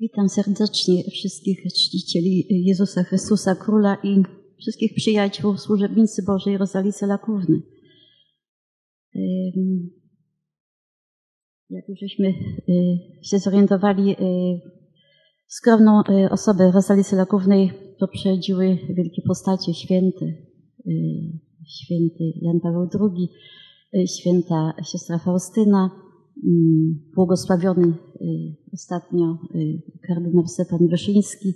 Witam serdecznie wszystkich czcicieli Jezusa Chrystusa, Króla i wszystkich przyjaciół, służebnicy Bożej Rozalii Selakówny. Jak już żeśmy y, się zorientowali, y, skromną y, osobę Rozalii Selakównej poprzedziły wielkie postacie, święte, święty Jan Paweł II, święta siostra Faustyna, błogosławiony ostatnio kardynał Stepan Wyszyński.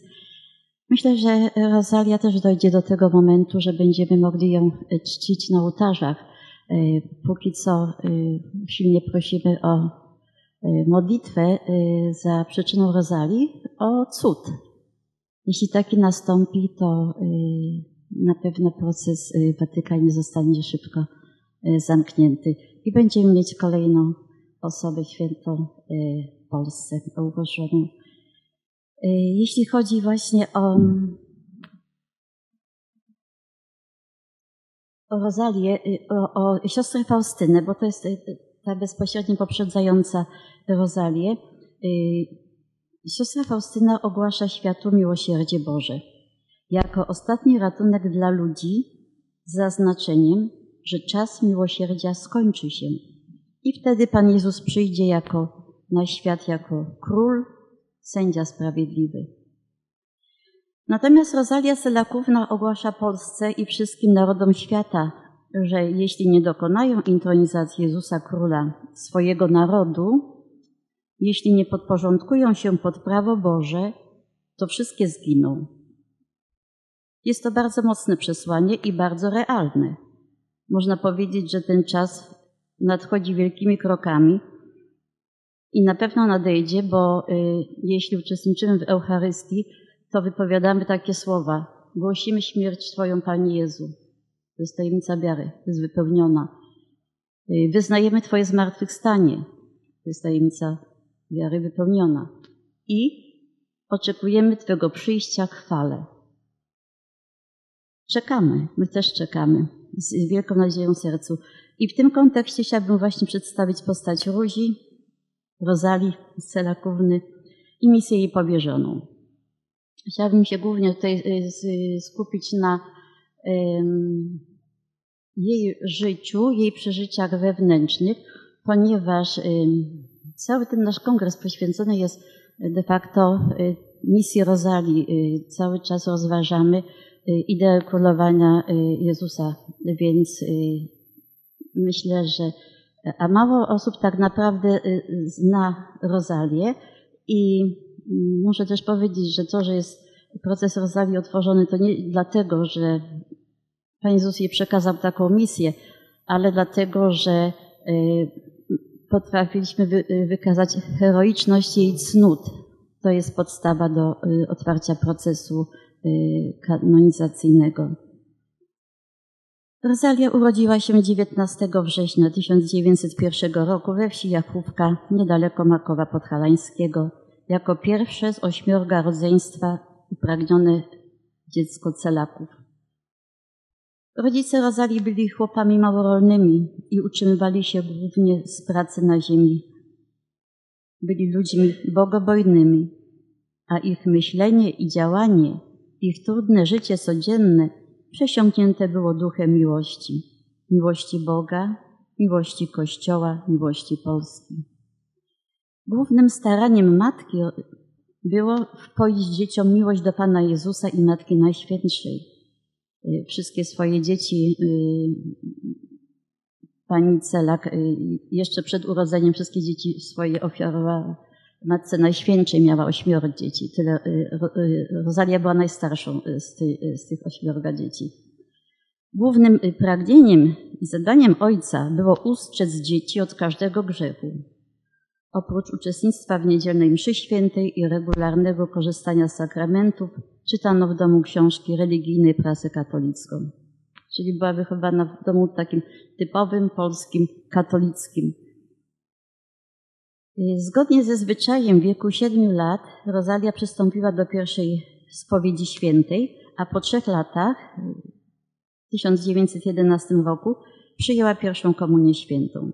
Myślę, że Rosalia też dojdzie do tego momentu, że będziemy mogli ją czcić na ołtarzach. Póki co silnie prosimy o Y, modlitwę y, za przyczyną Rozali o cud. Jeśli taki nastąpi, to y, na pewno proces Watykanie zostanie szybko zamknięty i będziemy mieć kolejną osobę świętą w Polsce ułożoną. Jeśli chodzi właśnie o, o Rozalię, o, o siostrę Faustynę, bo to jest ta bezpośrednio poprzedzająca Rozalię, y, siostra Faustyna ogłasza światu miłosierdzie Boże jako ostatni ratunek dla ludzi zaznaczeniem, że czas miłosierdzia skończy się i wtedy Pan Jezus przyjdzie jako na świat jako król, sędzia sprawiedliwy. Natomiast Rosalia Selakówna ogłasza Polsce i wszystkim narodom świata, że jeśli nie dokonają intronizacji Jezusa Króla swojego narodu, jeśli nie podporządkują się pod prawo Boże, to wszystkie zginą. Jest to bardzo mocne przesłanie i bardzo realne. Można powiedzieć, że ten czas nadchodzi wielkimi krokami i na pewno nadejdzie, bo y, jeśli uczestniczymy w Eucharystii, to wypowiadamy takie słowa: Głosimy śmierć Twoją, Panie Jezu. To jest tajemnica wiary, jest wypełniona. Y, wyznajemy Twoje zmartwychwstanie. To jest tajemnica wiary wypełniona. I oczekujemy Twego przyjścia chwale. Czekamy, my też czekamy z wielką nadzieją sercu. I w tym kontekście chciałabym właśnie przedstawić postać Ruzi, Rozali Selakówny i misję jej powierzoną. Chciałabym się głównie tutaj y, skupić na jej życiu, jej przeżyciach wewnętrznych, ponieważ Cały ten nasz kongres poświęcony jest de facto y, misji Rozali. Y, cały czas rozważamy y, ideę królowania Jezusa, więc myślę, że a mało osób tak naprawdę zna Rozalię i mm, muszę też powiedzieć, że to, że jest proces Rozalii otworzony, to nie dlatego, że Pan Jezus jej przekazał taką misję, ale dlatego, że potrafiliśmy wy, y, wykazać heroiczność jej cnót. To jest podstawa do y, otwarcia procesu y, kanonizacyjnego. Rosalia urodziła się 19 września 1901 roku we wsi Jakówka, niedaleko Makowa Podhalańskiego, jako pierwsze z ośmiorga rodzeństwa upragnione dziecko celaków. Rodzice Rozali byli chłopami małorolnymi i utrzymywali się głównie z pracy na ziemi. Byli ludźmi bogobojnymi, a ich myślenie i działanie, ich trudne życie codzienne przesiąknięte było duchem miłości. Miłości Boga, miłości Kościoła, miłości Polski. Głównym staraniem matki było wpoić dzieciom miłość do Pana Jezusa i Matki Najświętszej Y, wszystkie swoje dzieci y, pani Celak y, jeszcze przed urodzeniem wszystkie dzieci swoje ofiarowała Matce Najświętszej, miała ośmioro dzieci. Tyle, Rosalia była najstarszą z, ty, z tych ośmiorga dzieci. Głównym pragnieniem i zadaniem ojca było ustrzec dzieci od każdego grzechu. Oprócz uczestnictwa w niedzielnej mszy świętej i regularnego korzystania z sakramentów, czytano w domu książki religijnej prasy katolicką. Czyli była wychowana w domu takim typowym polskim, katolickim. Zgodnie ze zwyczajem w wieku siedmiu lat Rosalia przystąpiła do pierwszej spowiedzi świętej, a po trzech latach, w 1911 roku, przyjęła pierwszą komunię świętą.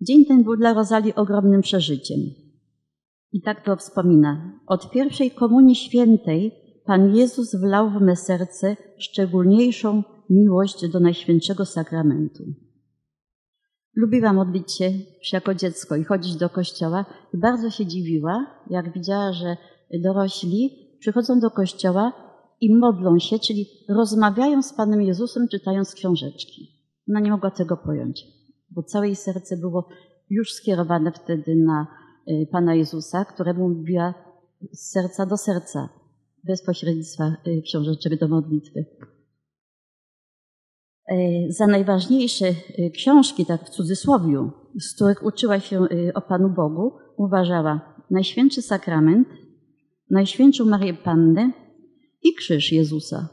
Dzień ten był dla Rozali ogromnym przeżyciem. I tak to wspomina. Od pierwszej komunii świętej Pan Jezus wlał w me serce szczególniejszą miłość do Najświętszego Sakramentu. Lubiła modlić się jako dziecko i chodzić do kościoła i bardzo się dziwiła, jak widziała, że dorośli przychodzą do kościoła i modlą się, czyli rozmawiają z Panem Jezusem, czytając książeczki. Ona nie mogła tego pojąć, bo całe jej serce było już skierowane wtedy na y, Pana Jezusa, któremu mówiła z serca do serca, bez pośrednictwa y, książeczek do modlitwy. E, za najważniejsze y, książki, tak w cudzysłowie, z których uczyła się o Panu Bogu, uważała Najświętszy Sakrament, Najświętszą Marię Pannę i Krzyż Jezusa.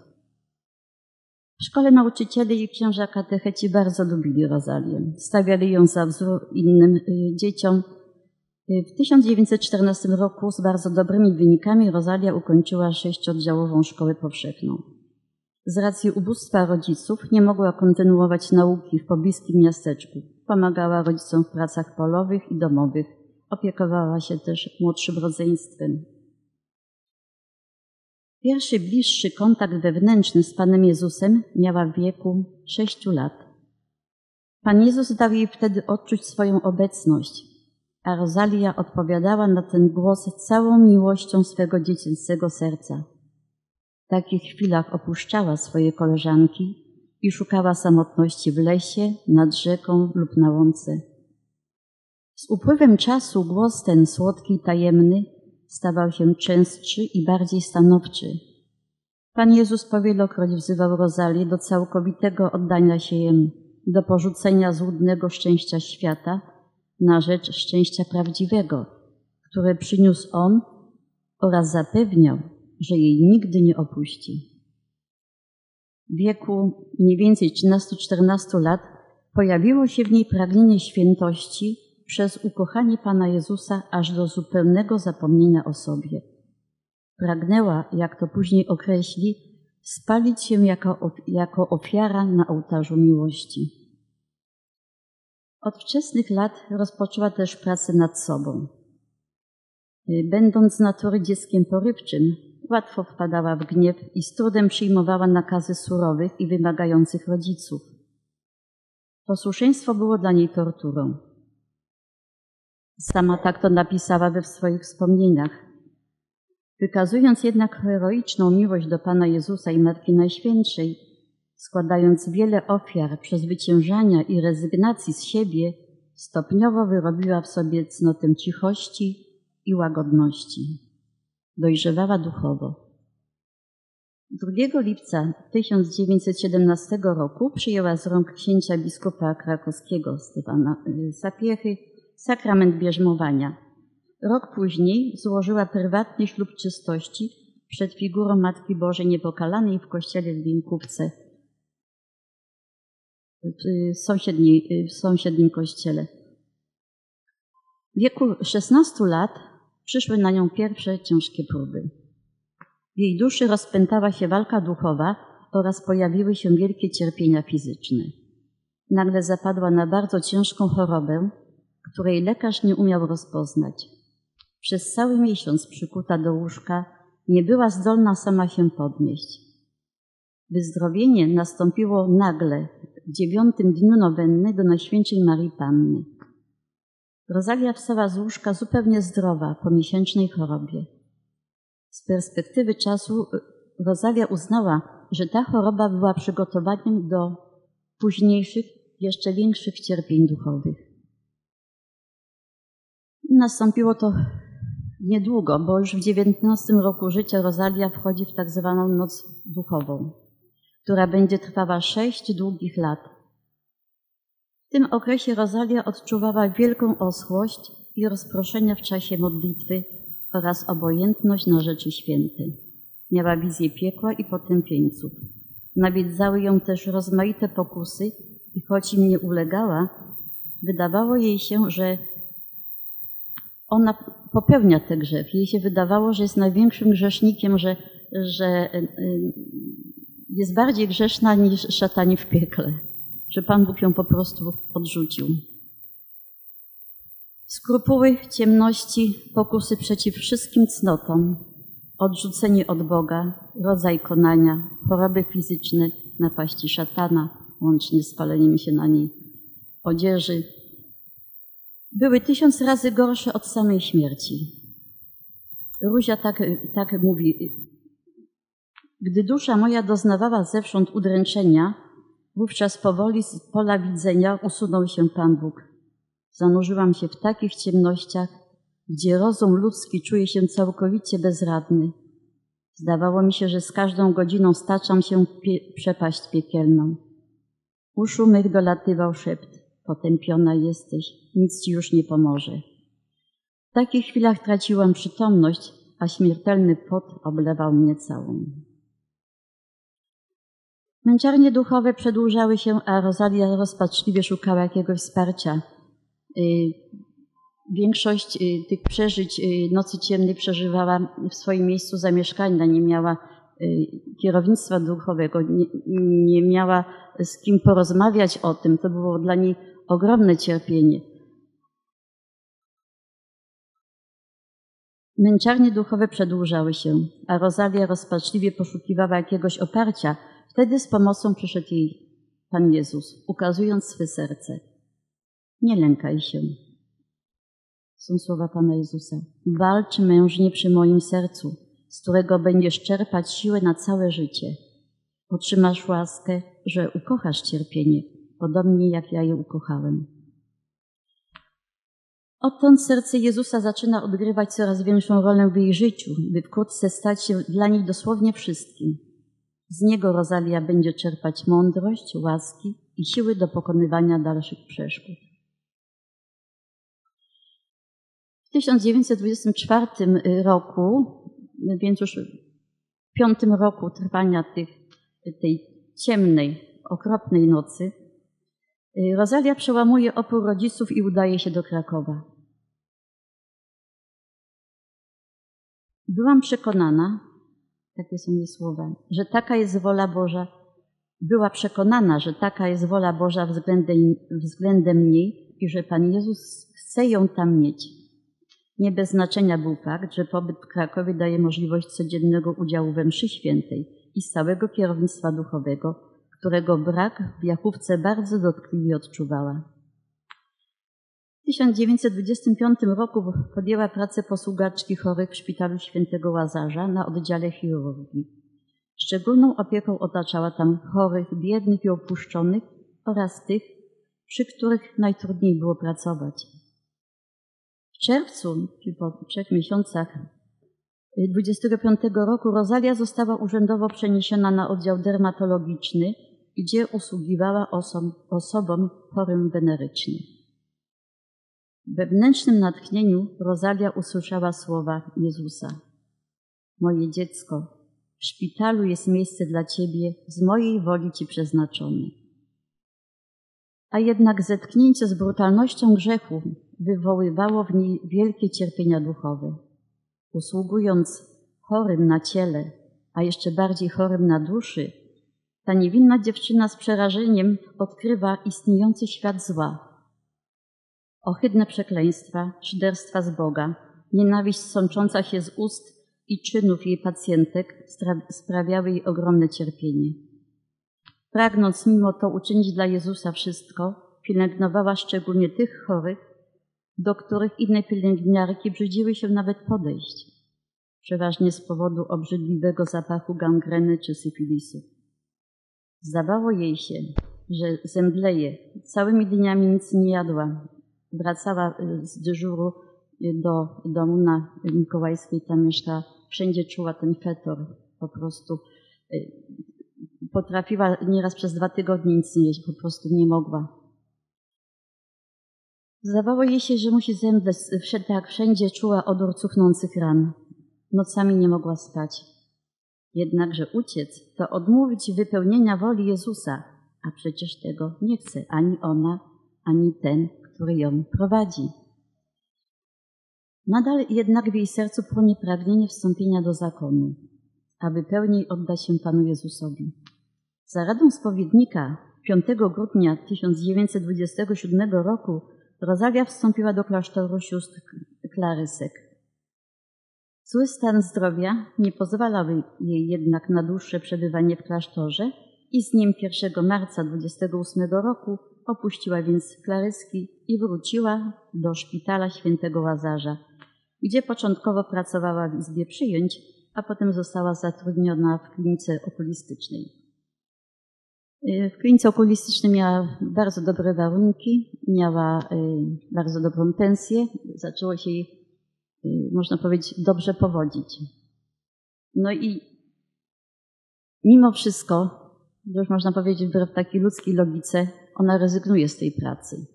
W szkole nauczyciele i księża katecheci bardzo lubili Rozalię. Stawiali ją za wzór innym dzieciom. W 1914 roku z bardzo dobrymi wynikami Rosalia ukończyła sześcioddziałową szkołę powszechną. Z racji ubóstwa rodziców nie mogła kontynuować nauki w pobliskim miasteczku. Pomagała rodzicom w pracach polowych i domowych. Opiekowała się też młodszym rodzeństwem. Pierwszy bliższy kontakt wewnętrzny z Panem Jezusem miała w wieku sześciu lat. Pan Jezus dał jej wtedy odczuć swoją obecność, a Rosalia odpowiadała na ten głos całą miłością swego dziecięcego serca. Takich chwilach opuszczała swoje koleżanki i szukała samotności w lesie, nad rzeką lub na łące. Z upływem czasu głos ten słodki i tajemny stawał się częstszy i bardziej stanowczy. Pan Jezus powielokroć wzywał Rozalię do całkowitego oddania się Jemu, do porzucenia złudnego szczęścia świata na rzecz szczęścia prawdziwego, które przyniósł On oraz zapewniał, że jej nigdy nie opuści. W wieku mniej więcej 13-14 lat pojawiło się w niej pragnienie świętości przez ukochanie Pana Jezusa aż do zupełnego zapomnienia o sobie. Pragnęła, jak to później określi, spalić się jako, jako ofiara na ołtarzu miłości. Od wczesnych lat rozpoczęła też pracę nad sobą. Będąc z natury dzieckiem porywczym, łatwo wpadała w gniew i z trudem przyjmowała nakazy surowych i wymagających rodziców. Posłuszeństwo było dla niej torturą. Sama tak to napisała we swoich wspomnieniach. Wykazując jednak heroiczną miłość do Pana Jezusa i Matki Najświętszej, składając wiele ofiar przezwyciężania i rezygnacji z siebie, stopniowo wyrobiła w sobie cnotę cichości i łagodności. Dojrzewała duchowo. 2 lipca 1917 roku przyjęła z rąk księcia biskupa krakowskiego Stefana y, Sapiechy sakrament bierzmowania. Rok później złożyła prywatny ślub czystości przed figurą Matki Bożej Niepokalanej w kościele w Winkówce, w, sąsiedniej, w sąsiednim kościele. W wieku 16 lat przyszły na nią pierwsze ciężkie próby. W jej duszy rozpętała się walka duchowa oraz pojawiły się wielkie cierpienia fizyczne. Nagle zapadła na bardzo ciężką chorobę, której lekarz nie umiał rozpoznać. Przez cały miesiąc przykuta do łóżka nie była zdolna sama się podnieść. Wyzdrowienie nastąpiło nagle, w dziewiątym dniu nowenny do Najświętszej Marii Panny. Rosalia wstała z łóżka zupełnie zdrowa po miesięcznej chorobie. Z perspektywy czasu y, Rosalia uznała, że ta choroba była przygotowaniem do późniejszych, jeszcze większych cierpień duchowych. Nastąpiło to niedługo, bo już w dziewiętnastym roku życia Rosalia wchodzi w tak zwaną noc duchową, która będzie trwała sześć długich lat. W tym okresie Rosalia odczuwała wielką oschłość i rozproszenia w czasie modlitwy oraz obojętność na rzeczy święte. Miała wizję piekła i potępieńców. Nawiedzały ją też rozmaite pokusy i choć im nie ulegała, wydawało jej się, że ona popełnia te grzech. Jej się wydawało, że jest największym grzesznikiem, że, że y, jest bardziej grzeszna niż szatani w piekle, że Pan Bóg ją po prostu odrzucił. Skrupuły, ciemności, pokusy przeciw wszystkim cnotom, odrzucenie od Boga, rodzaj konania, choroby fizyczne, napaści szatana, łącznie z paleniem się na niej odzieży, były tysiąc razy gorsze od samej śmierci. Ruzia tak, tak mówi. Gdy dusza moja doznawała zewsząd udręczenia, wówczas powoli z pola widzenia usunął się Pan Bóg. Zanurzyłam się w takich ciemnościach, gdzie rozum ludzki czuje się całkowicie bezradny. Zdawało mi się, że z każdą godziną staczam się pie przepaść piekielną. Uszu mych dolatywał szept. Potępiona jesteś, nic ci już nie pomoże. W takich chwilach traciłam przytomność, a śmiertelny pot oblewał mnie całą. Męczarnie duchowe przedłużały się, a Rosalia rozpaczliwie szukała jakiegoś wsparcia. Y, większość y, tych przeżyć y, nocy ciemnej przeżywała w swoim miejscu zamieszkania, nie miała kierownictwa duchowego, nie, nie miała z kim porozmawiać o tym. To było dla niej ogromne cierpienie. Męczarnie duchowe przedłużały się, a Rosalia rozpaczliwie poszukiwała jakiegoś oparcia. Wtedy z pomocą przyszedł jej Pan Jezus, ukazując swe serce. Nie lękaj się. Są słowa Pana Jezusa. Walcz mężnie przy moim sercu, z którego będziesz czerpać siłę na całe życie. Otrzymasz łaskę, że ukochasz cierpienie, podobnie jak ja je ukochałem. Odtąd serce Jezusa zaczyna odgrywać coraz większą rolę w jej życiu, by wkrótce stać się dla niej dosłownie wszystkim. Z niego Rosalia będzie czerpać mądrość, łaski i siły do pokonywania dalszych przeszkód. W 1924 roku, więc już w piątym roku trwania tych, tej ciemnej, okropnej nocy, Rosalia przełamuje opór rodziców i udaje się do Krakowa. Byłam przekonana, takie są jej słowa, że taka jest wola Boża. Była przekonana, że taka jest wola Boża względem, względem niej i że Pan Jezus chce ją tam mieć. Nie bez znaczenia był fakt, że pobyt w Krakowie daje możliwość codziennego udziału we mszy świętej i stałego kierownictwa duchowego, którego brak w Jachówce bardzo dotkliwie odczuwała. W 1925 roku podjęła pracę posługaczki chorych w szpitalu świętego Łazarza na oddziale chirurgii. Szczególną opieką otaczała tam chorych, biednych i opuszczonych oraz tych, przy których najtrudniej było pracować. W czerwcu, czyli po trzech miesiącach 25 roku, Rosalia została urzędowo przeniesiona na oddział dermatologiczny, gdzie usługiwała osom, osobom chorym wenerycznie. Wewnętrznym natchnieniu Rosalia usłyszała słowa Jezusa. Moje dziecko, w szpitalu jest miejsce dla ciebie, z mojej woli ci przeznaczone. A jednak zetknięcie z brutalnością grzechu wywoływało w niej wielkie cierpienia duchowe. Usługując chorym na ciele, a jeszcze bardziej chorym na duszy, ta niewinna dziewczyna z przerażeniem odkrywa istniejący świat zła, ohydne przekleństwa, szyderstwa z Boga, nienawiść sącząca się z ust i czynów jej pacjentek sprawiały jej ogromne cierpienie. Pragnąc mimo to uczynić dla Jezusa wszystko, pielęgnowała szczególnie tych chorych, do których inne pielęgniarki brzydziły się nawet podejść, przeważnie z powodu obrzydliwego zapachu gangreny czy syfilisu. Zdawało jej się, że zemdleje, całymi dniami nic nie jadła, wracała y, z dyżuru y, do domu na Mikołajskiej, tam mieszka, wszędzie czuła ten fetor, po prostu y, potrafiła nieraz przez dwa tygodnie nic nie jeść, po prostu nie mogła. Zdawało jej się, że musi zemdleć, tak wszędzie czuła odór cuchnących ran. Nocami nie mogła spać. Jednakże uciec to odmówić wypełnienia woli Jezusa, a przecież tego nie chce ani ona, ani ten, który ją prowadzi. Nadal jednak w jej sercu płonie pragnienie wstąpienia do zakonu, aby pełniej oddać się Panu Jezusowi. Za radą spowiednika 5 grudnia 1927 roku Rosalia wstąpiła do klasztoru sióstr Klarysek. Zły stan zdrowia nie pozwalał jej jednak na dłuższe przebywanie w klasztorze i z nim 1 marca 28 roku opuściła więc Klaryski i wróciła do szpitala świętego Łazarza, gdzie początkowo pracowała w izbie przyjęć, a potem została zatrudniona w klinice okulistycznej. W klinice okulistycznej miała bardzo dobre warunki, miała y, bardzo dobrą pensję, zaczęło się jej, y, można powiedzieć, dobrze powodzić. No i mimo wszystko, już można powiedzieć wbrew takiej ludzkiej logice, ona rezygnuje z tej pracy.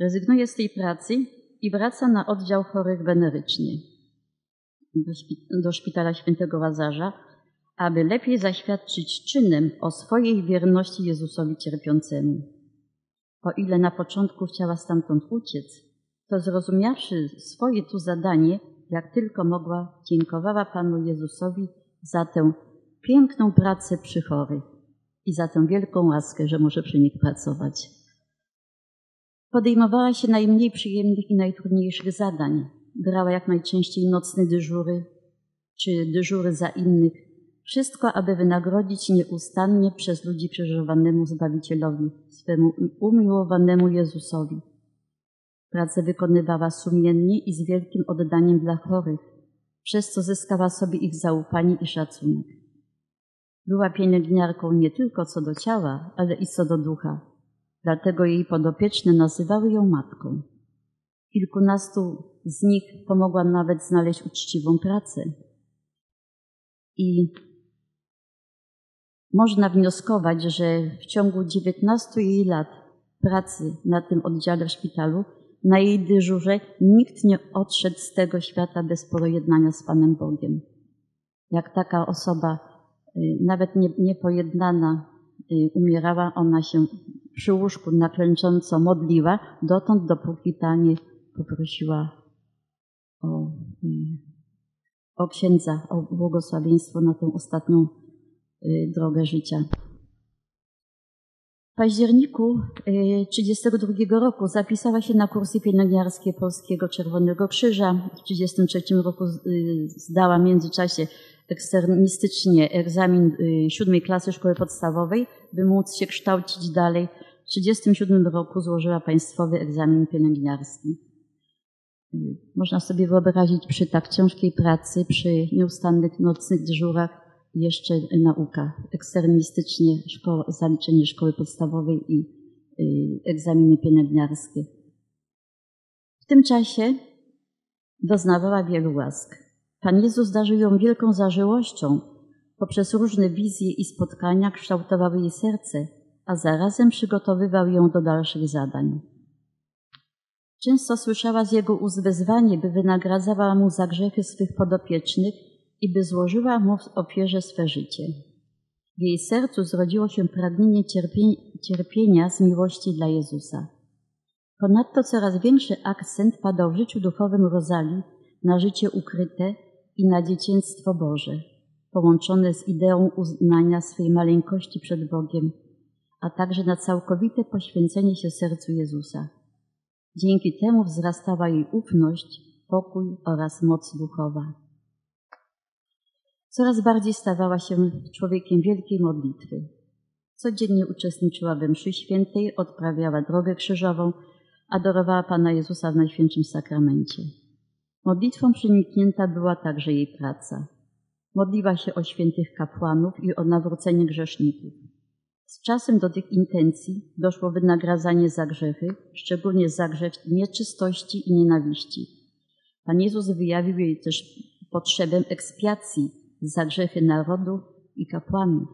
Rezygnuje z tej pracy i wraca na oddział chorych wenerycznie do, szpitala świętego Łazarza, aby lepiej zaświadczyć czynem o swojej wierności Jezusowi cierpiącemu. O ile na początku chciała stamtąd uciec, to zrozumiawszy swoje tu zadanie, jak tylko mogła, dziękowała Panu Jezusowi za tę piękną pracę przy chorych i za tę wielką łaskę, że może przy nich pracować. Podejmowała się najmniej przyjemnych i najtrudniejszych zadań. Brała jak najczęściej nocne dyżury czy dyżury za innych. Wszystko, aby wynagrodzić nieustannie przez ludzi przeżywanemu Zbawicielowi, swemu umiłowanemu Jezusowi. Pracę wykonywała sumiennie i z wielkim oddaniem dla chorych, przez co zyskała sobie ich zaufanie i szacunek. Była pielęgniarką nie tylko co do ciała, ale i co do ducha. Dlatego jej podopieczne nazywały ją matką. Kilkunastu z nich pomogła nawet znaleźć uczciwą pracę. I można wnioskować, że w ciągu 19 jej lat pracy na tym oddziale w szpitalu, na jej dyżurze nikt nie odszedł z tego świata bez pojednania z Panem Bogiem. Jak taka osoba nawet nie, niepojednana y, umierała, ona się przy łóżku naklęcząco modliła, dotąd dopóki ta nie poprosiła o, y, o księdza, o błogosławieństwo na tę ostatnią drogę życia. W październiku 1932 roku zapisała się na kursy pielęgniarskie Polskiego Czerwonego Krzyża. W 1933 roku zdała w międzyczasie eksternistycznie egzamin y, siódmej klasy szkoły podstawowej, by móc się kształcić dalej. W 1937 roku złożyła państwowy egzamin pielęgniarski. Y, można sobie wyobrazić przy tak ciężkiej pracy, przy nieustannych nocnych dyżurach jeszcze nauka eksternistycznie, szkoła, zaliczenie szkoły podstawowej i y, egzaminy pielęgniarskie. W tym czasie doznawała wielu łask. Pan Jezus darzył ją wielką zażyłością. Poprzez różne wizje i spotkania kształtował jej serce, a zarazem przygotowywał ją do dalszych zadań. Często słyszała z jego ust wezwanie, by wynagradzała mu za grzechy swych podopiecznych i by złożyła mu w ofierze swe życie. W jej sercu zrodziło się pragnienie cierpienia z miłości dla Jezusa. Ponadto coraz większy akcent padał w życiu duchowym Rozali na życie ukryte i na dzieciństwo Boże, połączone z ideą uznania swej maleńkości przed Bogiem, a także na całkowite poświęcenie się sercu Jezusa. Dzięki temu wzrastała jej ufność, pokój oraz moc duchowa. Coraz bardziej stawała się człowiekiem wielkiej modlitwy. Codziennie uczestniczyła we mszy świętej, odprawiała drogę krzyżową, adorowała Pana Jezusa w Najświętszym Sakramencie. Modlitwą przeniknięta była także jej praca. Modliła się o świętych kapłanów i o nawrócenie grzeszników. Z czasem do tych intencji doszło wynagradzanie za grzechy, szczególnie za grzech nieczystości i nienawiści. Pan Jezus wyjawił jej też potrzebę ekspiacji za grzechy narodu i kapłanów.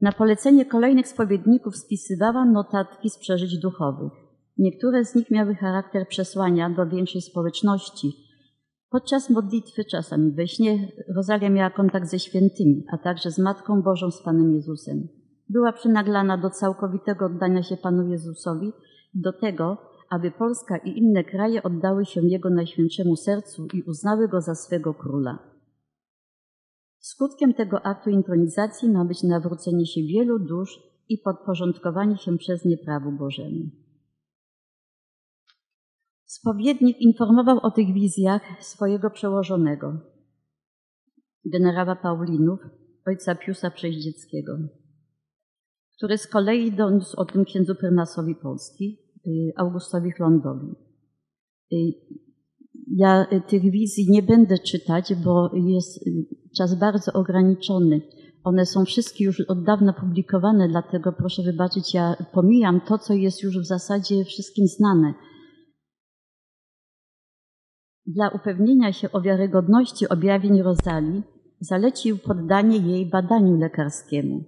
Na polecenie kolejnych spowiedników spisywała notatki z przeżyć duchowych. Niektóre z nich miały charakter przesłania do większej społeczności. Podczas modlitwy, czasami we śnie, Rosalia miała kontakt ze świętymi, a także z Matką Bożą, z Panem Jezusem. Była przynaglana do całkowitego oddania się Panu Jezusowi, do tego, aby Polska i inne kraje oddały się Jego Najświętszemu Sercu i uznały Go za swego Króla. Skutkiem tego aktu intronizacji ma być nawrócenie się wielu dusz i podporządkowanie się przez nie prawu Bożemu. Spowiednik informował o tych wizjach swojego przełożonego, generała Paulinów, ojca Piusa Przeździeckiego, który z kolei doniósł o tym księdzu prymasowi Polski, y, Augustowi Chlądowi. Y, ja tych wizji nie będę czytać, bo jest czas bardzo ograniczony. One są wszystkie już od dawna publikowane, dlatego proszę wybaczyć, ja pomijam to, co jest już w zasadzie wszystkim znane. Dla upewnienia się o wiarygodności objawień Rozali zalecił poddanie jej badaniu lekarskiemu.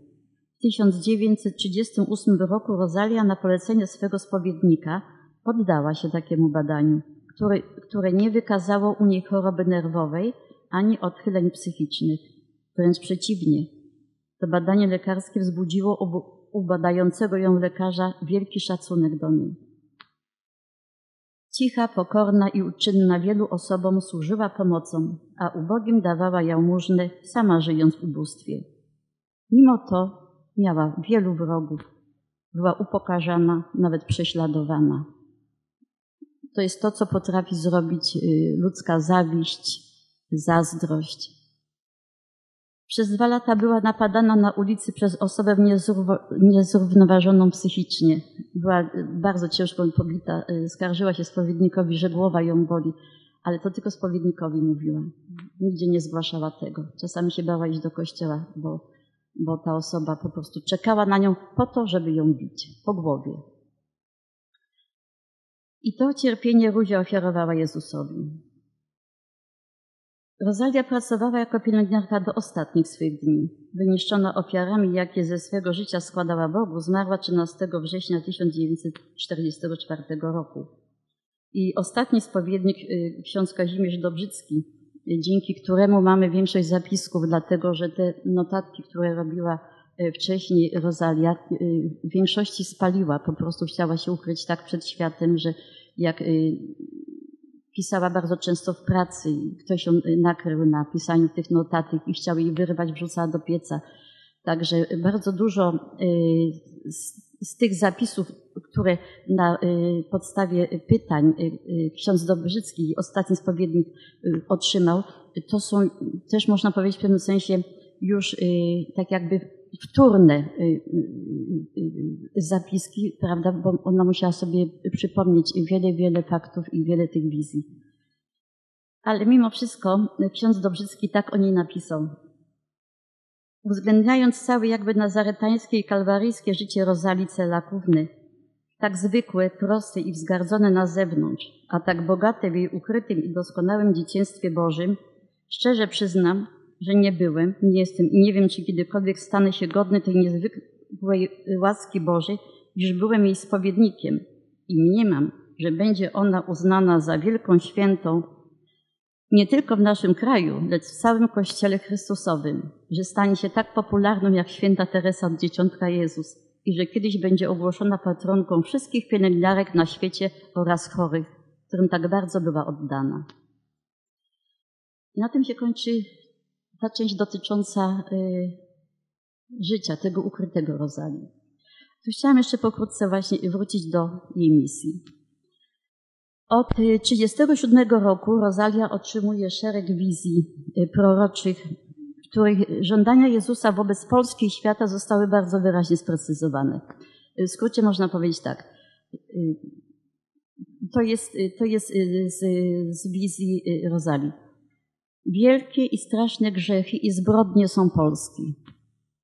W 1938 roku Rosalia na polecenie swego spowiednika poddała się takiemu badaniu, które, które nie wykazało u niej choroby nerwowej ani odchyleń psychicznych. Wręcz przeciwnie. To badanie lekarskie wzbudziło u badającego ją lekarza wielki szacunek do niej. Cicha, pokorna i uczynna wielu osobom służyła pomocą, a ubogim dawała jałmużnę, sama żyjąc w ubóstwie. Mimo to miała wielu wrogów, była upokarzana, nawet prześladowana. To jest to, co potrafi zrobić y, ludzka zawiść, zazdrość. Przez dwa lata była napadana na ulicy przez osobę niezrównoważoną psychicznie. Była bardzo ciężko pobita, y, skarżyła się spowiednikowi, że głowa ją boli, ale to tylko spowiednikowi mówiła. Nigdzie nie zgłaszała tego. Czasami się bała iść do kościoła, bo, bo ta osoba po prostu czekała na nią po to, żeby ją bić po głowie. I to cierpienie Ruzia ofiarowała Jezusowi. Rosalia pracowała jako pielęgniarka do ostatnich swych dni. Wyniszczona ofiarami, jakie ze swego życia składała Bogu, zmarła 13 września 1944 roku. I ostatni spowiednik, y, ksiądz Kazimierz Dobrzycki, y, dzięki któremu mamy większość zapisków, dlatego że te notatki, które robiła wcześniej Rosalia, w większości spaliła, po prostu chciała się ukryć tak przed światem, że jak pisała bardzo często w pracy ktoś ją nakrył na pisaniu tych notatek i chciał jej wyrwać, wrzucała do pieca. Także bardzo dużo y, z, tych zapisów, które na podstawie pytań ksiądz Dobrzycki, ostatni spowiednik, otrzymał, to są też można powiedzieć w pewnym sensie już tak jakby wtórne y, y, y, zapiski, prawda, bo ona musiała sobie przypomnieć wiele, wiele faktów i wiele tych wizji. Ale mimo wszystko ksiądz Dobrzycki tak o niej napisał. Uwzględniając całe jakby nazaretańskie i kalwaryjskie życie Rozali Celakówny, tak zwykłe, proste i wzgardzone na zewnątrz, a tak bogate w jej ukrytym i doskonałym dzieciństwie Bożym, szczerze przyznam, że nie byłem, nie jestem i nie wiem, czy kiedykolwiek stanę się godny tej niezwykłej łaski Bożej, iż byłem jej spowiednikiem i mniemam, że będzie ona uznana za wielką świętą nie tylko w naszym kraju, lecz w całym Kościele Chrystusowym, że stanie się tak popularną jak święta Teresa od Dzieciątka Jezus i że kiedyś będzie ogłoszona patronką wszystkich pielęgniarek na świecie oraz chorych, którym tak bardzo była oddana. I na tym się kończy ta część dotycząca y, życia, tego ukrytego Rozali. Tu chciałam jeszcze pokrótce właśnie wrócić do jej misji. Od 1937 roku Rosalia otrzymuje szereg wizji y, proroczych, w których żądania Jezusa wobec Polski i świata zostały bardzo wyraźnie sprecyzowane. W skrócie można powiedzieć tak. Y, to jest, to jest z, z wizji Rosalii. Wielkie i straszne grzechy i zbrodnie są Polski.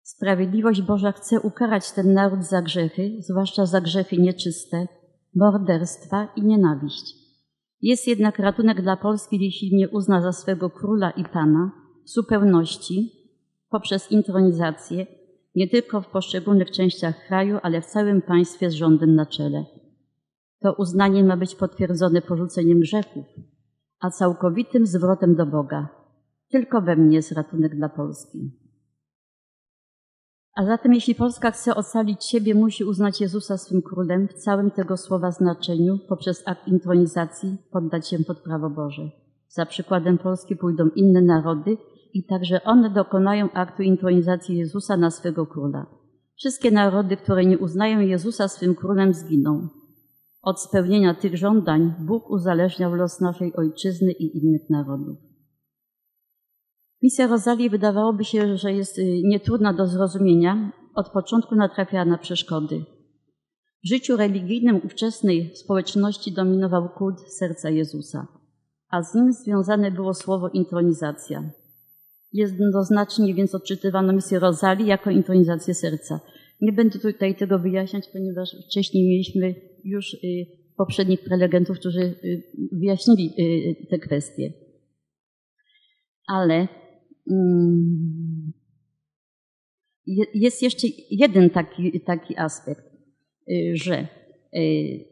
Sprawiedliwość Boża chce ukarać ten naród za grzechy, zwłaszcza za grzechy nieczyste, morderstwa i nienawiść. Jest jednak ratunek dla Polski, jeśli nie uzna za swego króla i pana w zupełności poprzez intronizację nie tylko w poszczególnych częściach kraju, ale w całym państwie z rządem na czele. To uznanie ma być potwierdzone porzuceniem grzechów, a całkowitym zwrotem do Boga. Tylko we mnie jest ratunek dla Polski. A zatem, jeśli Polska chce ocalić siebie, musi uznać Jezusa swym królem w całym tego słowa znaczeniu, poprzez akt intronizacji poddać się pod prawo Boże. Za przykładem Polski pójdą inne narody i także one dokonają aktu intronizacji Jezusa na swego króla. Wszystkie narody, które nie uznają Jezusa swym królem, zginą. Od spełnienia tych żądań Bóg uzależniał los naszej ojczyzny i innych narodów. Misja Rozalii wydawałoby się, że jest y, nietrudna do zrozumienia. Od początku natrafiała na przeszkody. W życiu religijnym ówczesnej społeczności dominował kult serca Jezusa, a z nim związane było słowo intronizacja. Jednoznacznie więc odczytywano misję Rozalii jako intronizację serca. Nie będę tutaj tego wyjaśniać, ponieważ wcześniej mieliśmy już y, poprzednich prelegentów, którzy y, wyjaśnili te kwestie. Ale Mm. jest jeszcze jeden taki, taki aspekt, y, że y,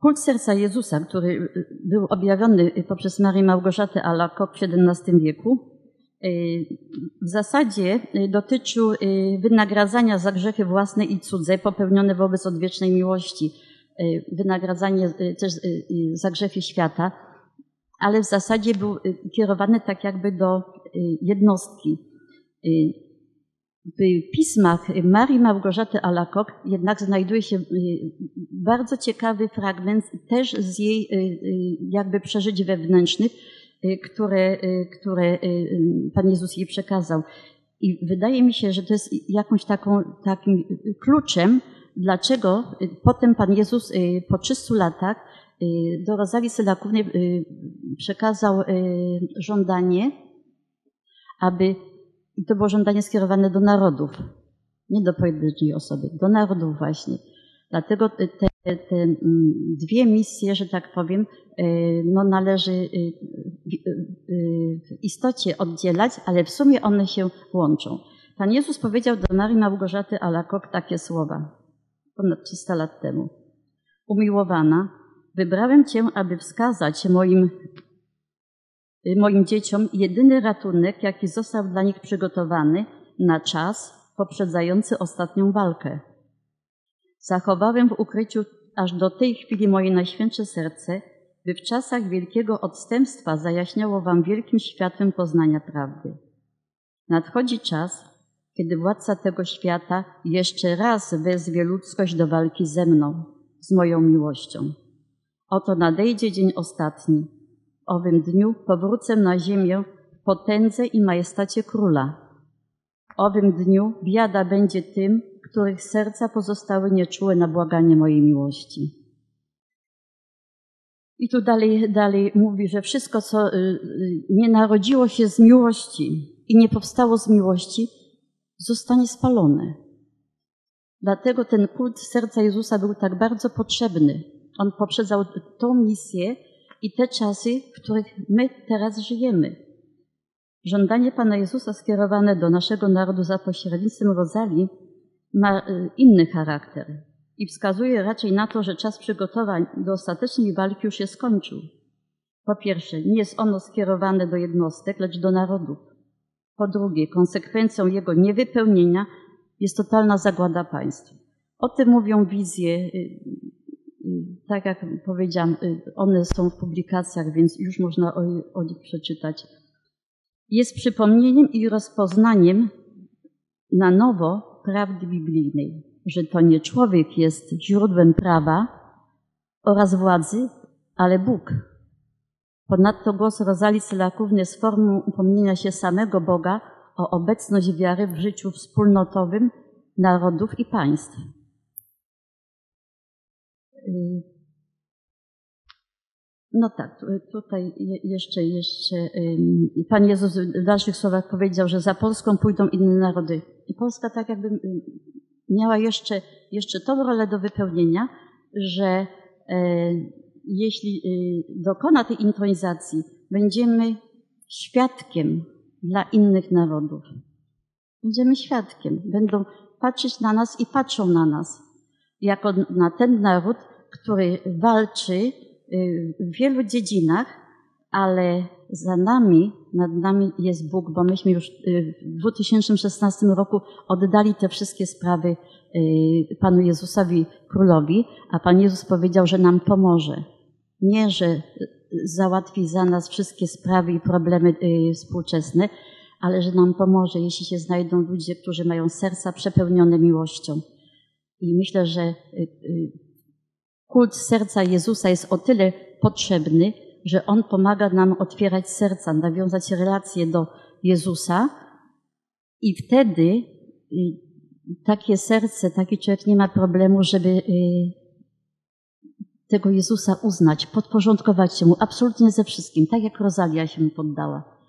kult serca Jezusa, który był objawiony poprzez Marię Małgorzatę Alakok w XVII wieku, y, w zasadzie dotyczył wynagradzania za grzechy własne i cudze popełnione wobec odwiecznej miłości, wynagradzanie też za grzechy świata, ale w zasadzie był y, kierowany tak jakby do y, jednostki. Y, w pismach Marii Małgorzaty Alakok jednak znajduje się bardzo ciekawy fragment też z jej jakby przeżyć wewnętrznych, które, które Pan Jezus jej przekazał. I wydaje mi się, że to jest jakąś taką, takim kluczem, dlaczego potem Pan Jezus po 300 latach Y, do Rozali Sylakówny y, przekazał y, żądanie, aby, i to było żądanie skierowane do narodów, nie do pojedynczej osoby, do narodów właśnie. Dlatego te, te mm, dwie misje, że tak powiem, no należy w istocie oddzielać, ale w sumie one się łączą. Pan Jezus powiedział do Marii Małgorzaty Alakok takie słowa ponad 300 lat temu. Umiłowana, Wybrałem Cię, aby wskazać moim, moim dzieciom jedyny ratunek, jaki został dla nich przygotowany na czas poprzedzający ostatnią walkę. Zachowałem w ukryciu aż do tej chwili moje najświętsze serce, by w czasach wielkiego odstępstwa zajaśniało Wam wielkim światłem poznania prawdy. Nadchodzi czas, kiedy władca tego świata jeszcze raz wezwie ludzkość do walki ze mną, z moją miłością. Oto nadejdzie dzień ostatni. W owym dniu powrócę na ziemię w potędze i majestacie króla. W owym dniu biada będzie tym, których serca pozostały nieczułe na błaganie mojej miłości. I tu dalej, dalej mówi, że wszystko, co y, y, nie narodziło się z miłości i nie powstało z miłości, zostanie spalone. Dlatego ten kult serca Jezusa był tak bardzo potrzebny, on poprzedzał tą misję i te czasy, w których my teraz żyjemy. Żądanie Pana Jezusa skierowane do naszego narodu za pośrednictwem Rozali ma y, inny charakter i wskazuje raczej na to, że czas przygotowań do ostatecznej walki już się skończył. Po pierwsze, nie jest ono skierowane do jednostek, lecz do narodów. Po drugie, konsekwencją jego niewypełnienia jest totalna zagłada państw. O tym mówią wizje y, tak jak powiedziałam, y, one są w publikacjach, więc już można o, o nich przeczytać. Jest przypomnieniem i rozpoznaniem na nowo prawdy biblijnej, że to nie człowiek jest źródłem prawa oraz władzy, ale Bóg. Ponadto głos Rozali Sylaków jest formą upomnienia się samego Boga o obecność wiary w życiu wspólnotowym narodów i państw. No tak, tutaj jeszcze, jeszcze Pan Jezus w dalszych słowach powiedział, że za Polską pójdą inne narody. I Polska tak jakby miała jeszcze, jeszcze tą rolę do wypełnienia, że e, jeśli y, dokona tej intronizacji, będziemy świadkiem dla innych narodów. Będziemy świadkiem. Będą patrzeć na nas i patrzą na nas jako na ten naród, który walczy w wielu dziedzinach, ale za nami, nad nami jest Bóg, bo myśmy już y, w 2016 roku oddali te wszystkie sprawy y, Panu Jezusowi Królowi, a Pan Jezus powiedział, że nam pomoże. Nie, że załatwi za nas wszystkie sprawy i problemy współczesne, ale że nam pomoże, jeśli się znajdą ludzie, którzy mają serca przepełnione miłością I myślę, że y, y, kult serca Jezusa jest o tyle potrzebny, że on pomaga nam otwierać serca, nawiązać relacje do Jezusa i wtedy y, takie serce, taki człowiek nie ma problemu, żeby tego Jezusa uznać, podporządkować się mu absolutnie ze wszystkim, tak jak Rozalia się mu poddała.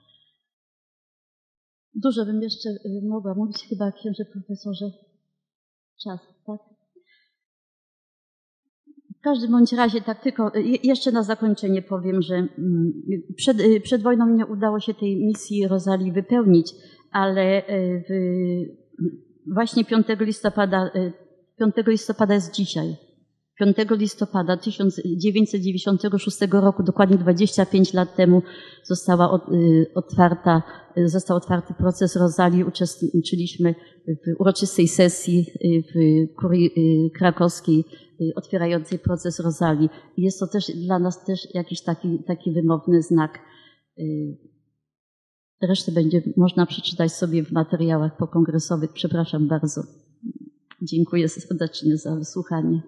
Dużo bym jeszcze y, mogła mówić, chyba księże profesorze. Czas, tak? W każdym bądź razie, tak tylko y, jeszcze na zakończenie powiem, że mm, przed, y, przed wojną nie udało się tej misji Rozali wypełnić, ale w, właśnie 5 listopada, 5 listopada jest dzisiaj. 5 listopada 1996 roku, dokładnie 25 lat temu, została y, otwarta, y, został otwarty proces Rozali. Uczestniczyliśmy w uroczystej sesji y, w kurii krakowskiej otwierającej proces Rozali. Jest to też dla nas też jakiś taki, taki wymowny znak. Resztę będzie można przeczytać sobie w materiałach pokongresowych. Przepraszam bardzo. Dziękuję serdecznie za wysłuchanie.